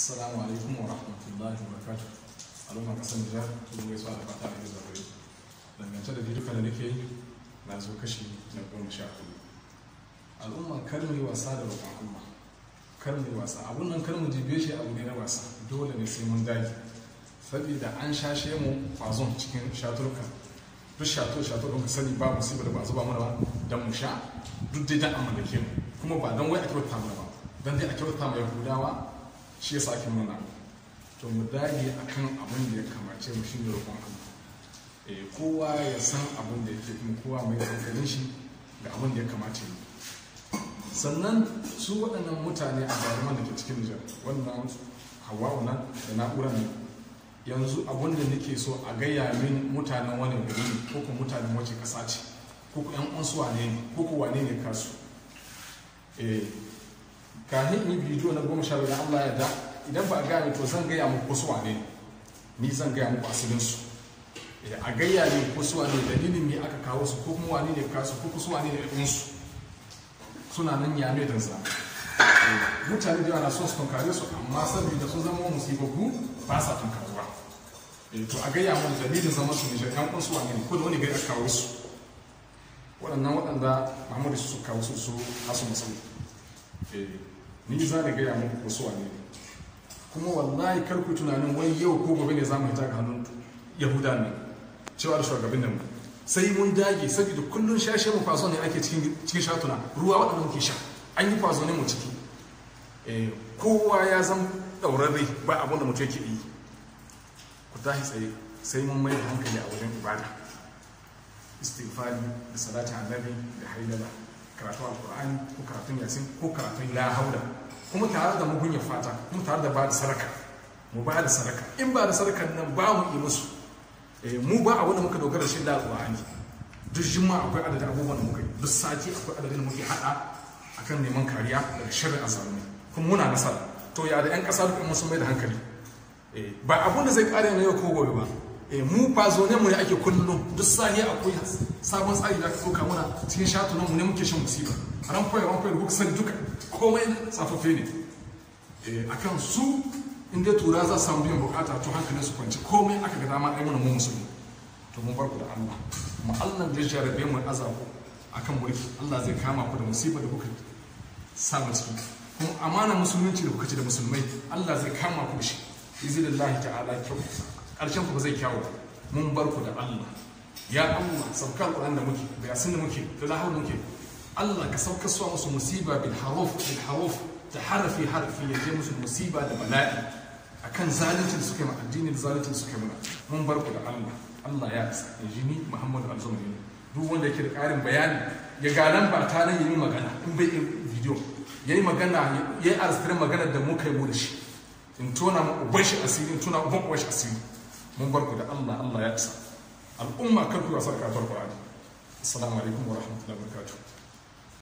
Assalamu alaikum wa rahmatullahi wa barakatuh. Al'umma ƙasar Nijar, sun gaisuwa da fata da zuwa gare Dangance da bidiyo da nake yi, na zo kashi na goma sha huɗu. Al'umma kar mu yi wasa da roƙon Allah. Kar mu yi wasa. Abun nan kar mu jibe shi abu ne na wasa. Dole ne sai mun dage. Saboda an shashe mu kwazon cikin shaturka. Duk shato shato don ka sani ba musibar da ba zuba mana ba don mu sha duk dai dan amma da ke mu. Kuma ba don wai a kyauta mana ba. Don dai a kyauta ma Yahudawa shi yasa ake muna to mu dage akan abin da ya kamace mu shine roƙon Allah. Eh kowa ya san abin da yake kuma kowa mai hankalin shi ga abin da ya kamace mu. Sannan su waɗannan mutane a jaruman da ke cikin Nijar wannan hawa'u nan da na'urar nan yanzu abin da nake so a gaya min mutanen wani gari ne ko kuma mutanen wace ƙasa ce ko kuma 'yan uwansu wane ne ko kuma wane ne kasu eh kafin yi bidiyo na goma sha biyu Allah ya da idan ba a min to zan gaya muku wasu wane ne. Ni zan gaya muku asalin su a gaya min wasu wane dalilin me aka kawo su ko kuma wane ne kasu ko kuma wane ne ɗin su. Suna nan ya mai danza. Mutane da yawa na son su tunkare su amma saboda sun zama musibabbu ba sa tunkaruwa. To a gaya min dalilin zaman su ne yan kun su wane ne ko da wani gari aka kawo su. Waɗannan waɗanda Muhammadu su kawo su su hasu musamman ni za da gaya muku wane ne. Kuma wallahi kar ku tunanin wai yau ko gobe ne za mu hita ga hannun yahuda ne cewa da shugaban nan sai mun dage saboda kullun shashe mu faso ne ake cikin cikin shatuna. Ruwa waɗanda muke sha an yi faso ne mu ciki. Kowa ya zan ɗaurarre ba abin da mutum yake yi. Ku tashi tsaye sai mun mai hankali a wajen ibada. Istighfari da salatin annabi da haidala karatun alkur'ani ko karatun yasin ko karatun la haula kuma tare da mugunya fata kuma tare da ba da sadaka. Mu ba da sadaka. In ba da sadakan nan ba mu yi musu. Mu ba abu da muka dogara shi da alkur'ani duk juma akwai adadin abubuwan da muka yi. Duk sati akwai adadin da muke hada akan neman kariya daga sharrin azalumai kuma muna nasara. To ya da yan kasa duk mun mai da hankali. Ba abun da zai kare na yau ko gobe ba. Mu fa zo ne mu ne ake kullum. Duk sahi akwai sabon tsari da aka ɗauka muna cikin shatunan mu ne muke shan musiba. A ran koyar ran koyar kuka sani duka komai tsafaffe ne. Akan su in dai tura za su samu biyan buƙata to hankalin su kwanci komai aka ga dama ai muna mu musulmi. To mun barku da Allah. Mu Allah da jarabe mu azabu akan mulki. Allah zai kama ku da musiba da kuka samu ciki. Kuma amana musulunci da kuka ci da musulmai Allah zai kama ku da shi. Izinillahi ta'ala kyau. Ƙarshen ku ba zai kyawu mun bar ku da Allah. Ya Allah sauka alƙur'an da muke da yasin da muke da lahar muke. Allah ka sauka suwa musu musiba bil haruf bil haruf. Da harafi harafi ya je musu musiba da bala'i. Akan zalunci da suka yi addini da zalunci da suka yi mana. Mun bar ku da Allah. Allah ya isa. Ya ji ni Muhammadu Alzumari. Duk wanda yake da ƙarin bayani ya ga nan ba ta nan yi magana in bai yi ya yi magana ya yi arzikin magana da muka yi mu da shi. In tona mu uban asiri in tona uban uban asiri. Mun bar ku da Allah Allah ya isa. Al'umma kar ku wasa da kafar Qur'ani. Assalamu alaikum wa rahmatullahi wa barakatuh.